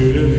Should